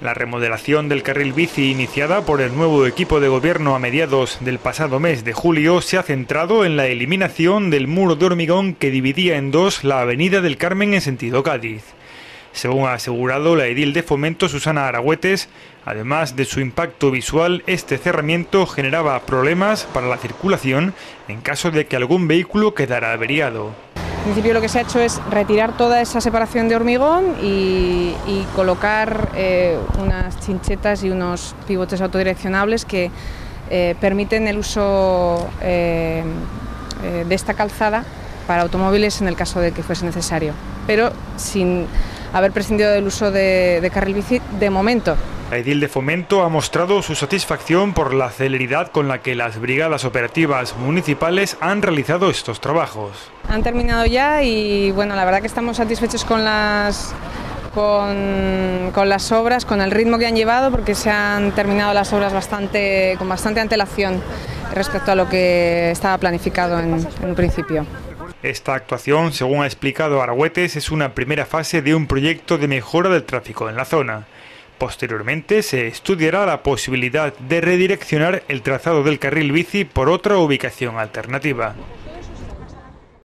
La remodelación del carril bici iniciada por el nuevo equipo de gobierno a mediados del pasado mes de julio se ha centrado en la eliminación del muro de hormigón que dividía en dos la avenida del Carmen en sentido Cádiz. Según ha asegurado la edil de fomento Susana Aragüetes, además de su impacto visual, este cerramiento generaba problemas para la circulación en caso de que algún vehículo quedara averiado. En principio lo que se ha hecho es retirar toda esa separación de hormigón y, colocar eh, unas chinchetas y unos pivotes autodireccionables que eh, permiten el uso eh, de esta calzada para automóviles en el caso de que fuese necesario, pero sin haber prescindido del uso de, de carril bici de momento. La edil de fomento ha mostrado su satisfacción por la celeridad con la que las brigadas operativas municipales han realizado estos trabajos. Han terminado ya y bueno, la verdad que estamos satisfechos con las con, con, las obras, con el ritmo que han llevado, porque se han terminado las obras bastante, con bastante antelación respecto a lo que estaba planificado en, en un principio. Esta actuación, según ha explicado Aragüetes, es una primera fase de un proyecto de mejora del tráfico en la zona. Posteriormente se estudiará la posibilidad de redireccionar el trazado del carril bici por otra ubicación alternativa.